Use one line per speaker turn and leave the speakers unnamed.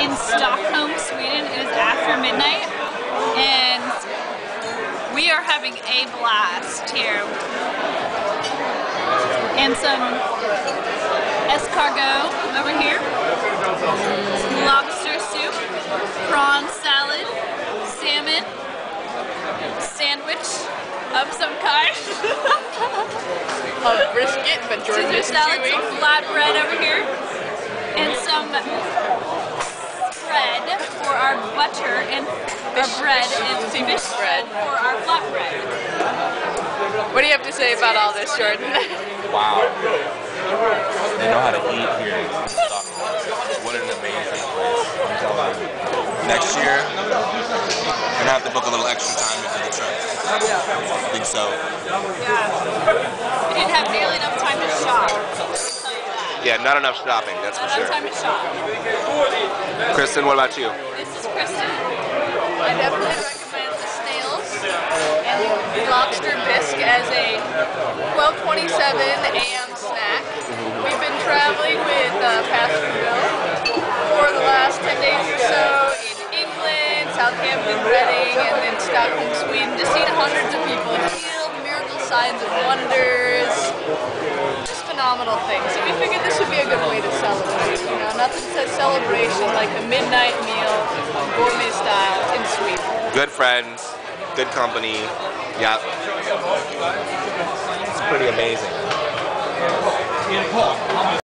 in Stockholm, Sweden. It is after midnight, and we are having a blast here. And some escargot over here, lobster soup, prawn salad, salmon, sandwich of some kind.
A brisket, but
Caesar
is
some flatbread over here, and some our bread and fish bread for our flatbread.
What do you have to say about all this, Jordan?
Wow. They know how to eat here in Stockholm. What an amazing place. I'm telling you. Next year, I'm gonna have to book a little extra time into the trip. I think so.
Yeah. We didn't have nearly enough time to shop. I'll tell you that.
Yeah, not enough shopping, that's for
Not
sure.
time to shop.
Kristen, what about you?
This is Kristen.
I definitely recommend the snails and lobster bisque as a 12:27 a.m. snack. We've been traveling with uh, for the last 10 days or so in England, Southampton, Reading, and then Stockholm, Sweden, just seen hundreds of people healed, miracle signs and wonders, just phenomenal things. So we figured this would be a good way to celebrate. You know, nothing says celebration like a midnight meal, gourmet style in Sweden.
Good friends, good company. Yeah. It's pretty amazing.